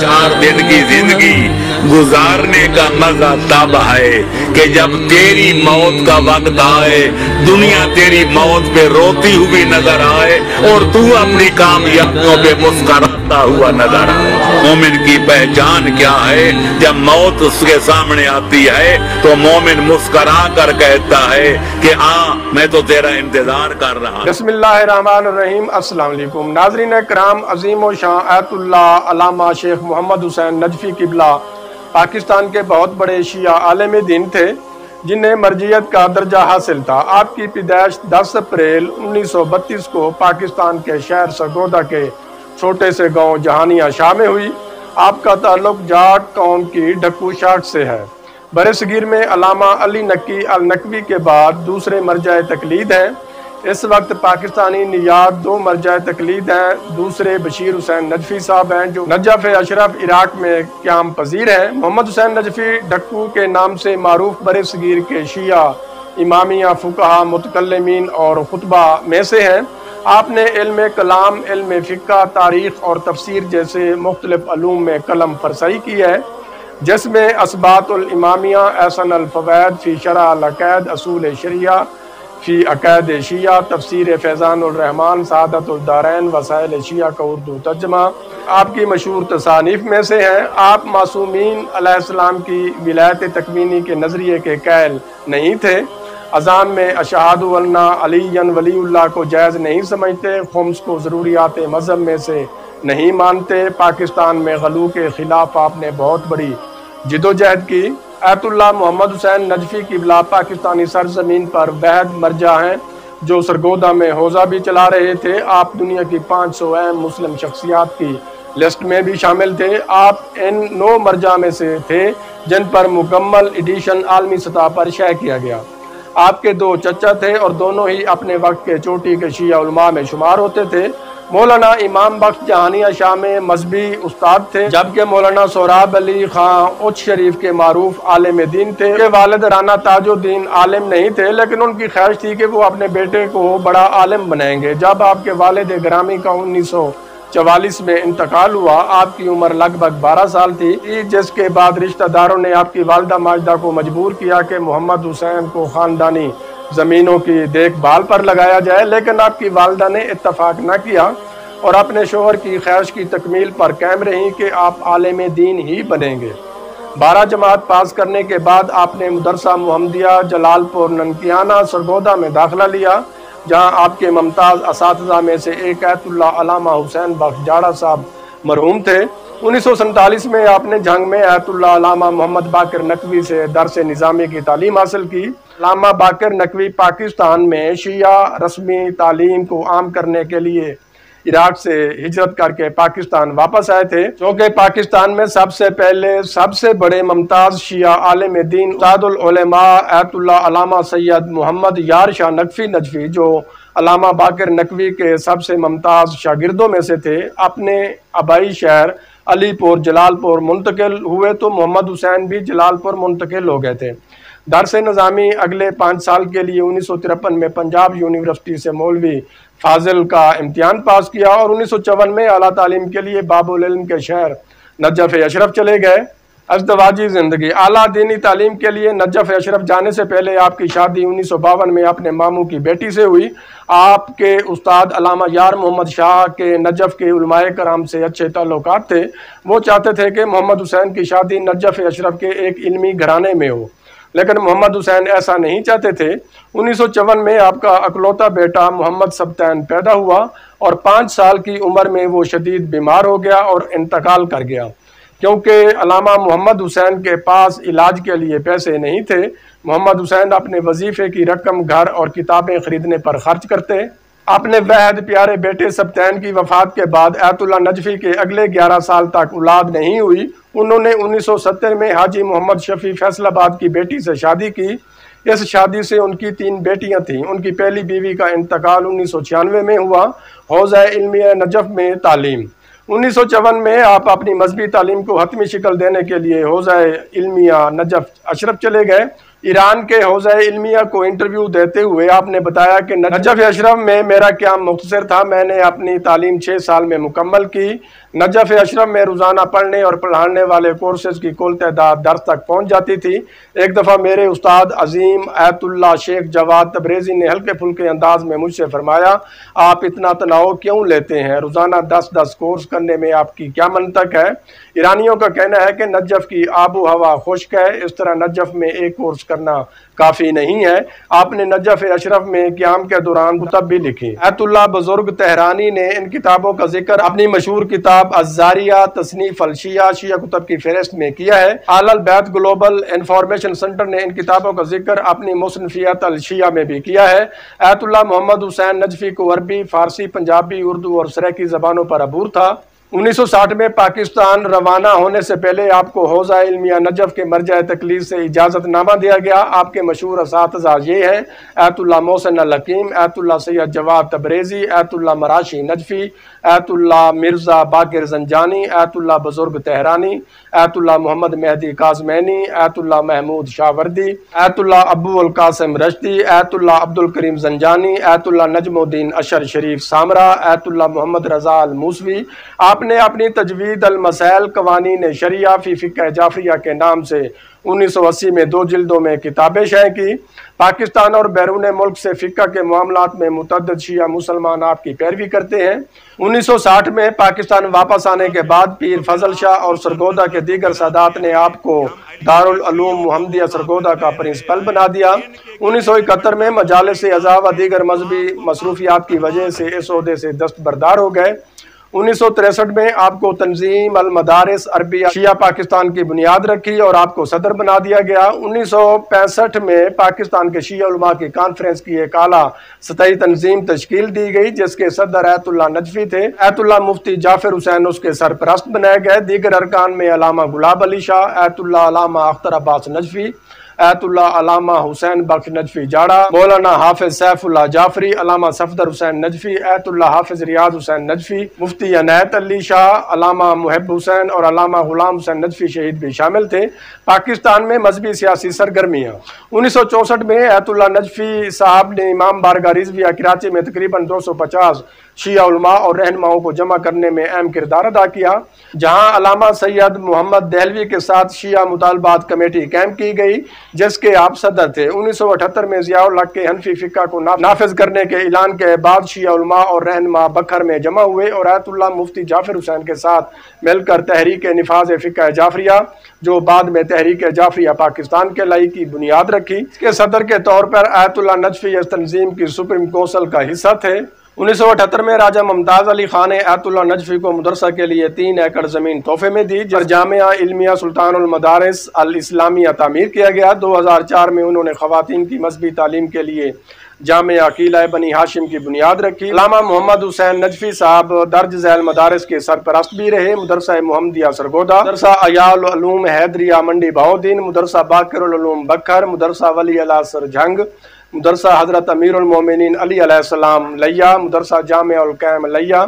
चार दिन की ज़िंदगी गुजारने का मज़ा तब है कि जब तेरी मौत का वक्त आए दुनिया तेरी मौत पे रोती हुई नज़र आए और तू अपनी कामयाबियों पे मुस्कुराता हुआ नज़र आए। मोमिन की पहचान क्या है? जब मौत उसके सामने आती है तो मोमिन मुस्करा कर कहता है कि आ मैं तो तेरा इंतज़ार कर रहा हूँ। बसमीम अस्सलाम नाजरीन कराम अजीम शाह आयतुल्ला अलामा शेख मोहम्मद हुसैन नजफी किबला पाकिस्तान के बहुत बड़े शिया आलम दिन थे, जिन्हें मर्जियत का दर्जा हासिल था। आपकी पैदाइश 10 अप्रैल 1932 को पाकिस्तान के शहर सगोदा के छोटे से गाँव जहानिया शाह में हुई। आपका ताल्लुक जाट कौम की ढक्कू शाट से है। बर सगीर में अलामा अली नक्की अल नकवी के बाद दूसरे मरजा तकलीद हैं। इस वक्त पाकिस्तानी नियाद दो मरजा तकलीद हैं। दूसरे बशीर हुसैन नजफी साहब हैं, जो नजफ अशरफ इराक में क्याम पजीर हैं। मोहम्मद हुसैन नजफी डक्कू के नाम से मारूफ बर सगीर के शिया, इमामिया, फुकहा मुतकलमीन और खुतबा में से हैं। आपने इल्म कलाम, इल्म फ़िका तारीख़ और तफसीर जैसे मुख्तलिफ़ अलूम में कलम फरसई की है, जिसमें इसबातुलमामिया एहसन अलफ़वैद फ़ी शराक़ैद असूल शरिया फ़ी अक़ैद शिया, तफसीर फैज़ानरहमान सदतुलदारैन वसाइल शिया का उर्दू तर्जमा। आपकी मशहूर तसानीफ में से हैं आप मासूमीन अलैहिस्सलाम की विलायत तकमीनी के नज़रिए के कैल नहीं थे। अजान में अशहादुल्ना अलीन वलील्ला को जायज़ नहीं समझते, खुम्स को ज़रूरियात मज़हब में से नहीं मानते। पाकिस्तान में गलू के ख़िलाफ़ आपने बहुत बड़ी जिदोजहद की। आयतुल्ला मोहम्मद हुसैन नजफी की बिला पाकिस्तानी सरजमीन पर वहद मरजा हैं, जो सरगोदा में हौजा भी चला रहे थे। आप दुनिया की पाँच सौ अहम मुस्लिम शख्सियात की लिस्ट में भी शामिल थे। आप इन नौ मरजा में से थे, जिन पर मुकम्मल एडिशन आलमी सतह पर शय किया गया। आपके दो चचा थे और दोनों ही अपने वक्त के चोटी के उलमा में शुमार होते थे। मौलाना इमाम बख्श जहानिया शाह में मजहबी उस्ताद थे, जबकि मौलाना सोराब अली खां उच शरीफ के मारूफ आलम दीन थे। के वालद राना ताजुद्दीन आलम नहीं थे, लेकिन उनकी ख्वाहिश थी कि वो अपने बेटे को बड़ा आलिम बनाएँगे। जब आपके वालद ग्रामी का उन्नीस सौ चवालीस में इंतकाल हुआ, आपकी उम्र लगभग 12 साल थी, जिसके बाद रिश्तेदारों ने आपकी वालदा माजदा को मजबूर किया कि मोहम्मद हुसैन को खानदानी ज़मीनों की देखभाल पर लगाया जाए, लेकिन आपकी वालदा ने इतफाक़ न किया और अपने शोहर की ख्वाहिश की तकमील पर कैम रही कि आप आलम दीन ही बनेंगे। बारह जमात पास करने के बाद आपने मदरसा मोहम्मदिया जलालपुर ननकियाना सरगोदा में दाखिला लिया, जहाँ आपके मुमताज़ इस में से एक ऐतुल्ला अलामा हुसैन बख्श जाड़ा साहब मरहूम थे। उन्नीस सौ सैंतालीस में आपने जंग में ऐतुल्ला अलामा मोहम्मद बाकर नकवी से दरस निज़ामी की तालीम हासिल की। अलामा बाकर नकवी पाकिस्तान में शिया रस्मी तालीम को आम करने के लिए इराक से हिजरत करके पाकिस्तान वापस आए थे। जो कि पाकिस्तान में सबसे पहले सबसे बड़े मुमताज़ शिया आलम दीन उस्तादुलमा सैयद मोहम्मद यार शाह नकवी नजफी, जो अलामा बाकर नकवी के सबसे मुमताज़ शागिर्दों में से थे, अपने आबाई शहर अलीपुर, जलालपुर मुंतकिल हुए तो मोहम्मद हुसैन भी जलालपुर मुंतकिल हो गए थे। दरस नज़ामी अगले पाँच साल के लिए उन्नीस सौ तिरपन में पंजाब यूनिवर्सिटी से मौलवी फाजिल का इम्तहान पास किया और उन्नीस सौ चौवन में अला तालीम के लिए बाबुल के शहर नजफ अशरफ चले गए। अजदवाजी ज़िंदगी। आला दीनी तालीम के लिए नजफ अशरफ जाने से पहले आपकी शादी उन्नीस सौ बावन में अपने मामू की बेटी से हुई। आपके उस्ताद अलामा यार मोहम्मद शाह के नजफ के उलमाए कराम से अच्छे ताल्लुक थे। वो चाहते थे कि मोहम्मद हुसैन की शादी नजफ अशरफ के एक इलमी घराने में हो। लेकिन मोहम्मद हुसैन ऐसा नहीं चाहते थे। उन्नीस में आपका अकलौता बेटा मोहम्मद सप्तान पैदा हुआ और पाँच साल की उम्र में वो शदीद बीमार हो गया और इंतकाल कर गया। क्योंकि अलामा मोहम्मद हुसैन के पास इलाज के लिए पैसे नहीं थे, मोहम्मद हुसैन अपने वजीफ़े की रकम घर और किताबें ख़रीदने पर खर्च करते। अपने वहद प्यारे बेटे सबतैन की वफात के बाद ऐतुल्ला नजफी के अगले 11 साल तक औलाद नहीं हुई। उन्होंने 1970 में हाजी मोहम्मद शफी फैसलाबाद की बेटी से शादी की। इस शादी से उनकी तीन बेटियाँ थीं। उनकी पहली बीवी का इंतकाल उन्नीस सौ छियानवे में हुआ। हौज़ इल्मिया नजफ़ में तालीम। उन्नीस सौ चौवन में आप अपनी मजहबी तालीम को हतमी शिकल देने के लिए हौज़ इल्मिया नजफ़ अशरफ चले गए। ईरान के हौजा इलमिया को इंटरव्यू देते हुए आपने बताया कि नजफ अशरफ में मेरा क्या मुख्तर था? मैंने अपनी तालीम छः साल में मुकम्मल की। नजफ अशरफ में रोज़ाना पढ़ने और पढ़ाने वाले कोर्सेज की कुल तदाद दर्ज तक पहुँच जाती थी। एक दफ़ा मेरे उस्ताद अजीम आयतुल्ला शेख जवाद तब्रेज़ी ने हल्के फुल्के अंदाज में मुझसे फरमाया, आप इतना तनाव क्यों लेते हैं? रोज़ाना दस दस कोर्स करने में आपकी क्या मनतक है? ईरानियों का कहना है कि नजफ की आबो हवा खुश्क है। इस तरह नजफ में एक कोर्स करना काफ़ी नहीं है। आपने नजफ अशरफ में क्याम के दौरान कुतब भी लिखी। अतुल्ला बुज़ुर्ग तहरानी ने इन किताबों का ज़िक्र अपनी मशहूर किताब अजारिया, तसनीफ अलशिया, शिया कुतब की फहरिस्त में किया है। आलल बैत ग्लोबल इंफॉर्मेशन सेंटर ने इन किताबों का ज़िक्र अपनी मुसनफियात अलशिया में भी किया है। एतुल्ला मोहम्मद हुसैन नजफी को अरबी फारसी, पंजाबी, उर्दू और सराकी जबानों पर अबूर था। 1960 में पाकिस्तान रवाना होने से पहले आपको हौजा इल्मिया नजफ के मरजा तकलीफ़ से इजाज़तनामा दिया गया। आपके मशहूर इस ये हैं ऐतुल्ला मोहसन लकीम ऐतुल्ला सैयद जवाब तबरेज़ी ऐतुल्ला मराशी नजफ़ी ऐतुल्ला मिर्ज़ा बाकर जंजानी ऐतुल्ला बुज़ुर्ग तहरानी ऐतुल्ला मोहम्मद मेहदी काजमैनी ऐतुल्ला महमूद शाहवर्दी ऐतुल्ला अबू कासिम रश्दी ऐतुल्ला अब्दुल करीम जंजानी ऐतुल्ला नजमुद्दीन अशर शरीफ सामरा ऐतुल्ला मोहम्मद रजा मूसवी आप आपने अपनी तजवीद अलमसैल कवानीन शरिया फ़ी फ़िक जाफरिया के नाम से 1980 में दो जिल्दों में किताबें शाये की। पाकिस्तान और बैरून मुल्क से फ़िका के मामला में मुतद शिया मुसलमान आपकी पैरवी करते हैं। 1960 में पाकिस्तान वापस आने के बाद पीर फजल शाह और सरगोदा के दीगर सादात ने आपको दारूम मोहम्मदिया सरगोदा का प्रिंसिपल बना दिया। उन्नीस सौ इकहत्तर में मजाल से अजाब दीगर मजहबी मसरूफियात की वजह से इस अहदे से दस्तबरदार हो गए। उन्नीस सौ तिरसठ में आपको तंजीम अल मदारस अरबिया शिया पाकिस्तान की बुनियाद रखी और आपको सदर बना दिया गया। उन्नीस सौ पैंसठ में पाकिस्तान के शिया की कॉन्फ्रेंस की एक आला सतही तंजीम तश्कील दी गई, जिसके सदर ऐतुल्ला नजफी थे। ऐतुल्ला मुफ्ती जाफिर हुसैन उसके सरपरस्त बनाए गए। दीगर अरकान में अलामा गुलाब अली शाह, ऐतुल्ला अलामा अख्तर अब्बास नजफी ऐतुल्ला अलामा हुसैन बख्श नजफी जाड़ा मौलाना हाफिज सैफुल्ला जाफरी अलामा सफदर हुसैन नजफी ऐतुल्ला हाफिज रियाज हुसैन नजफी मुफ्ती अनायत अली शाह अलामा मुहब हुसैन और अलामा गुलाम हुसैन नजफी शहीद भी शामिल थे। पाकिस्तान में मजहबी सियासी सरगर्मियाँ। उन्नीस सौ चौंसठ में ऐतुल्ला नजफी साहब ने इमाम बारगा रिजविया कराची में तकरीबन दो सौ पचास शिया और रहनुमाओं को जमा करने में अहम किरदार अदा किया, जहाँ अलामा सैयद मोहम्मद दहलवी के साथ शिया मुतालबात कमेटी कैम की गई, जिसके आप सदर थे। उन्नीस सौ अठहत्तर में जियाउल के हनफी फ़िका को नाफिज करने के ऐलान के बाद शिया और रहनमा बखर में जमा हुए और आयतुल्ला मुफ्ती जाफिर हुसैन के साथ मिलकर तहरीक नफाज फ़िका जाफरिया, जो बाद में तहरीक जाफरिया पाकिस्तान के लाई की बुनियाद रखी। इसके सदर के तौर पर आयतुल्ला नजफी तंजीम की सुप्रीम कौंसल का हिस्सा थे। उन्नीस सौ अठहत्तर में राजा मुमताज़ अली खान ने आयतुल्ला नजफी को मदरसा के लिए तीन एकड़ ज़मीन तोहफे में दी, जिस जामिया इल्मिया सुल्तानमदारस अल इस्लामिया तामीर किया गया। दो हज़ार चार में उन्होंने ख़वान की मजहबी तालीम के लिए जामिया अकीला बनी हाशिम की बुनियाद रखी। लामा मोहम्मद हुसैन नजफी साहब दर्ज झैल मदारस के सरपरस्त भी रहे। मदरसा मोहम्मदिया सरगोदा, मदरसा अयालूम हैदरिया मंडी बाउद्दीन मदरसा बाकरम बखर, मदरसा वली अलासर झंग मदरसा हज़रत अमीरमिन सलाम, लिया, मदरसा जाम लिया,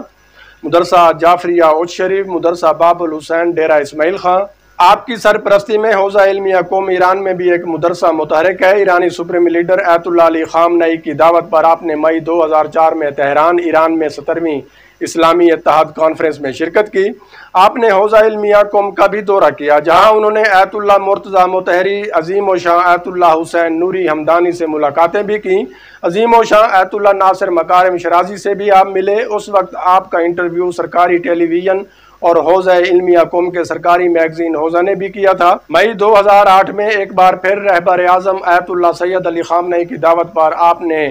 मदरसा जाफरिया उज शरीफ, मदरसा बाबुल हुसैन डेरा इसमाइल खां। आपकी सरपरस्ती में हौजा इलमिया कौम ईरान में भी एक मदरसा मुतहरक है। ईरानी supreme leader Ayatollah Ali Khamenei की दावत पर आपने मई 2004 में तेहरान, ईरान में सत्रहवीं इस्लामी इतिहाद कॉन्फ्रेंस में शिरकत की। आपने हौजा मियाँ कौम का भी दौरा किया, जहाँ उन्होंने ऐतुल्ला मुर्तज़ा, मतहरी, अजीम व शाह ऐतुल्ला हुसैन नूरी हमदानी से मुलाकातें भी की। अजीम व शाह ऐतुल्ला नासिर मकारम शराजी से भी आप मिले। उस वक्त आपका इंटरव्यू सरकारी टेलीविज़न और हौजा इल्मिया कौम के सरकारी मैगजीन हौजा ने भी किया था। मई 2008 में एक बार फिर रहबर आज़म ऐतुल्ला सैयद अली खामनई की दावत पर आपने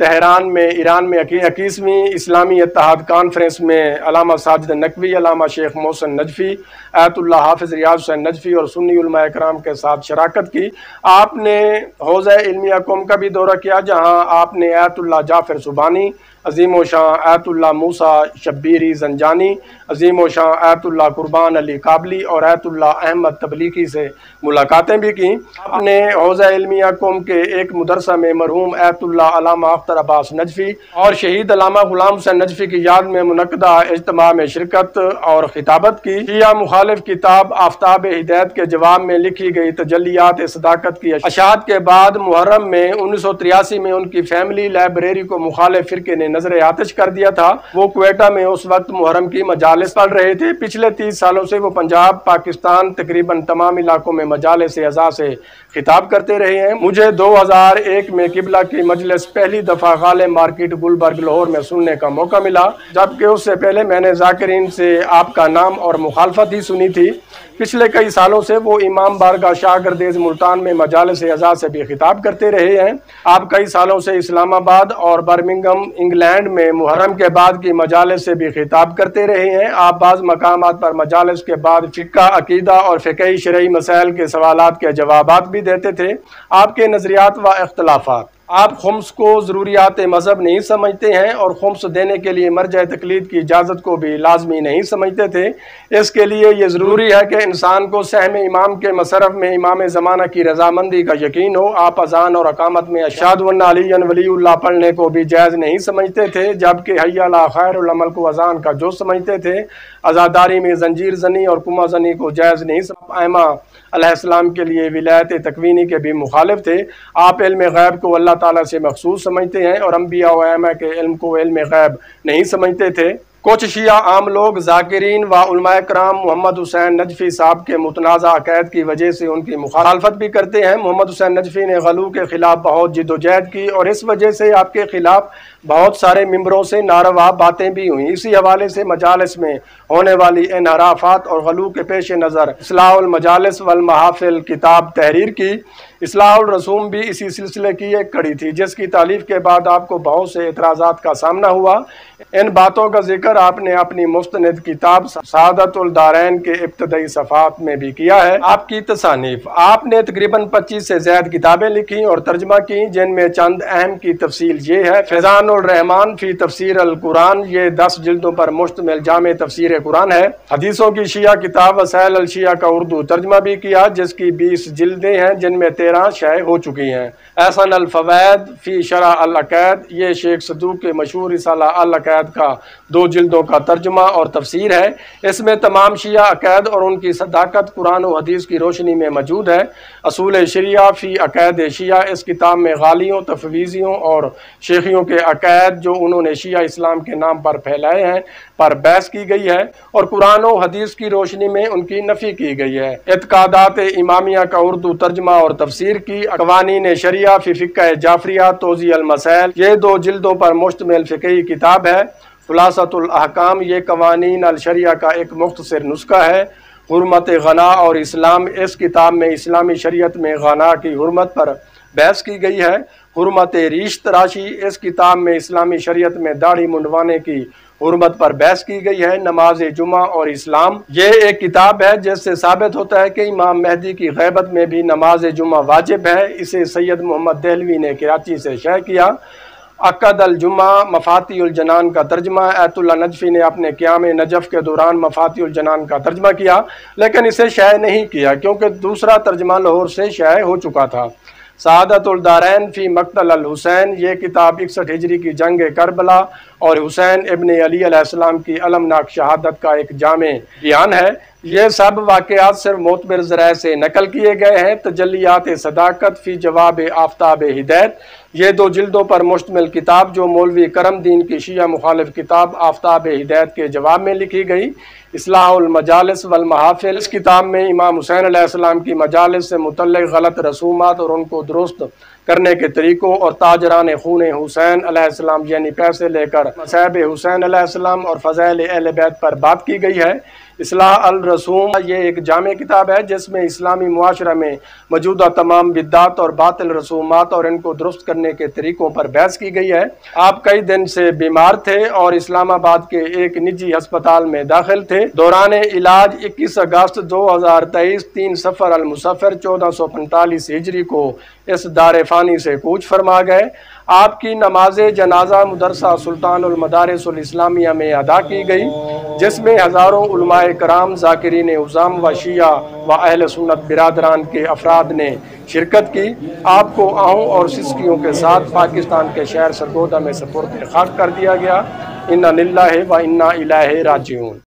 तेहरान में, ईरान में इक्कीसवीं इस्लामी इतिहाद कॉन्फ्रेंस में अलामा साजिद नकवी, अलामा शेख मोहसन नजफ़ी आयतुल्ला हाफिज़ रियाज हुसैन नजफ़ी और सुन्नी कराम के साथ शराकत की। आपने हौज़ इलमिया कौम का भी दौरा किया, जहाँ आपने आयतुल्ला जाफ़िर सुबानी अजीम शाह आयतुल्ला मूसा शब्बीरी जंजानी, अजीम शाह आयतुल्ला कुर्बान अली काबली और आयतुल्ला अहमद तबलीगी से मुलाकातें भी की। अपने हौजा इलमिया कौम के एक मदरसा में मरहूम आयतुल्ला अलामा अख्तर अब्बास नजफ़ी और शहीद अलामा गुलाम हुसैन नजफ़ी की याद में मुनदा इज्तम में शिरकत और खिताबत की। शिया मुखालिफ किताब आफ्ताब हिदायत के जवाब में लिखी गई तजलियात सदाकत की अशात के बाद मुहर्रम में उन्नीस सौ तिरासी में उनकी फैमिली लाइब्रेरी को मुखालिफ फिरके ने नज़र आतिश कर दिया था। वो क्वेटा में उस वक्त मुहर्रम की मजालस पढ़ रहे थे। पिछले तीस सालों से वो पंजाब, पाकिस्तान, तकरीबन तमाम इलाकों में मजालस अजा से खिताब करते रहे हैं। मुझे दो हज़ार एक में किबला की मजलिस पहली दफ़ा गाले मार्केट गुलबर्ग, लाहौर में सुनने का मौका मिला। जबकि उससे पहले मैंने जाकिरीन से आपका नाम और मुखालफत ही सुनी थी। पिछले कई सालों से वो इमाम बारगा शाहगरदेज मुल्तान में मजालस अजा से भी खिताब करते रहे हैं। आप कई सालों से इस्लामाबाद और बर्मिंगम, इंग्लैंड में मुहर्रम के बाद की मजालस से भी खिताब करते रहे हैं। आप बाज़ मकाम पर मजालस के बाद फ़िक्का, अकीदा और फ़िकई शरय मसाइल के सवाल के जवाब भी देते थे। आपके नज़रियात व अख्तलाफ़ात आप खुम्स को ज़रूरियात मज़हब नहीं समझते हैं और खुम्स देने के लिए मरज तकलीद की इजाज़त को भी लाजमी नहीं समझते थे। इसके लिए ये ज़रूरी है कि इंसान को सहम इमाम के मसरफ में इमाम ज़माना की रजामंदी का यकीन हो। आप अजान और अकामत में अशाद वली पढ़ने को भी जायज़ नहीं समझते थे, जबकि हैला खैरमल को अजान का जो समझते थे। आज़ादारी में जंजीर जनी और कुमा जनी को जायज़ नहीं आयमा अलैहिस्सलाम के लिए विलायत तकवीनी के भी मुखालिफ थे। आप इल्म गैब को अल्लाह ताला से मखसूस समझते हैं और अम्बिया के इल्म को इल्म गैब नहीं समझते थे। कुछ शिया आम लोग, जाकिरीन व कराम मोहम्मद हुसैन नजफ़ी साहब के मुतनाज़ा अकैद की वजह से उनकी मुखालफत भी करते हैं। मोहम्मद हुसैन नजफ़ी ने गलू के ख़िलाफ़ बहुत जदोजहद की और इस वजह से आपके ख़िलाफ़ बहुत सारे मम्बरों से नारवा बातें भी हुई। इसी हवाले से मजालस में होने वाली इनहराफात और गलू के पेश नज़र असलामजालस वल महाफिल किताब तहरीर की। रसूम भी इसी सिलसिले की एक कड़ी थी, जिसकी तालीफ के बाद आपको बहुत से एतराज़ा का सामना हुआ। इन बातों का ज़िक्र आपने अपनी मुस्तनद किताब सादतुलदारैन के इब्तदाई सफ़ात में भी किया है। आपकी तसानीफ। आपने तकरीबन पच्चीस से ज़्यादा किताबें लिखी और तर्जमा की, जिनमें चंद अहम की तफसील ये है। फैजान रहमान फ़ी तफसीर अल कुरान, ये दस जिल्दों पर मुश्तमिल जाम तफसीर कुरान है। हदीसों की शिया किताब वसैल अल शिया का उर्दू तर्जमा भी किया, जिसकी बीस जिल्दें हैं, जिनमें तेरह शाये हो चुकी हैं। एहसन अलफ़वैद फ़ी शरा अलक़ैद ये शेख सदूक के मशहूर रसाला अलक़ैद का दो जिल्दों का तर्जमा और तफसीर है। इसमें तमाम शिया अकैद और उनकी सदाकत कुरान और हदीस की रोशनी में मौजूद है। असूल शरिया फ़ी अकैद शिया, इस किताब में गालियों, तफवीज़ियों और शेखियों के अकैद जो उन्होंने शिया इस्लाम के नाम पर फैलाए हैं, पर बहस की गई है और कुरान और हदीस की रोशनी में उनकी नफ़ी की गई है। इतकादात इमामिया का उर्दू तर्जमा और तफसीर की अकवानी ने शरिया फ़िक जाफरिया तोज़ी अलमसैल ये दो जिल्दों पर मुश्तमिल फ़िकी किताब है। खुलासतुलहकाम ये कवानीन अलशरिया का एक मुख्तर नुस्खा है। हरमत गना और इस्लाम, इस किताब में इस्लामी शरीयत में गना की हरमत पर बहस की गई है। हरमत रिश्त राशि इस किताब में इस्लामी शरीयत में दाढ़ी मुंडवाने की हरमत पर बहस की गई है नमाज़ जुमा और इस्लाम। ये एक किताब है, जिससे साबित होता है कि इमाम मेहदी की गैबत में भी नमाज़ जुमा वाजिब है। इसे सैयद मोहम्मद दहलवी ने कराची से शेयर किया। अकद जुमा मफाती जनान का तर्जमा, ऐतुल्ला नजफ़ी ने अपने क्याम नजफ़ के दौरान मफाती जनान का तर्जमा किया, लेकिन इसे शाये नहीं किया, क्योंकि दूसरा तर्जमा लाहौर से शाये हो चुका था। सदतुलदारैन फ़ी मकतल हुसैन, ये किताब इकसठ हिजरी की जंग करबला और हुसैन इबन अली की अलमनाक शहादत का एक जाम बयान है। ये सब वाक़ात सिर्फ़ मोतबर ज़रा से नकल किए गए हैं। तजलियात सदाकत फ़ी जवाब आफ्ताब हिदायत। ये दो जिल्दों पर मुश्तमिल किताब जो मौलवी करम दीन की शिया मुखालिफ किताब आफ्ताब हिदायत के जवाब में लिखी गई। इसलामजालस वल महाफिल। इस किताब में इमाम हुसैन आसमाम की मजालस से मुतल गलत रसूमात और उनको दुरुस्त करने के तरीक़ों और ताजरान खून हुसैन अलैहिस्सलाम यानी पैसे लेकर मसैब हुसैन अलैहिस्सलाम और फ़ज़ैल अहल बैत पर बात की गई है। इसलाह रसूम, ये एक जाम किताब है जिसमें इस्लामी मुआरा में मौजूदा तमाम बिदात और बातिल रसूमात और इनको दुरुस्त करने के तरीक़ों पर बहस की गई है। आप कई दिन से बीमार थे और इस्लामाबाद के एक निजी अस्पताल में दाखिल थे। दौरान इलाज इक्कीस अगस्त दो हज़ार तेईस, तीन सफ़र अलमुसफ़र चौदह सौ पैंतालीस हिजरी को इस दार फ़ानी से कूच फरमा गए। आपकी नमाज़ जनाजा मदरसा सुल्तानमदारसलामिया में अदा की गई, जिसमें हज़ारों कराम जाकिरीन उज़ाम व शिया व अहल सुन्नत बिरादरान के अफराद ने शिरकत की। आपको आहों और सिस्कियों के साथ पाकिस्तान के शहर सरगोदा में सपुरद खाक कर दिया गया। इन्ना व इन्ना इलाह राजून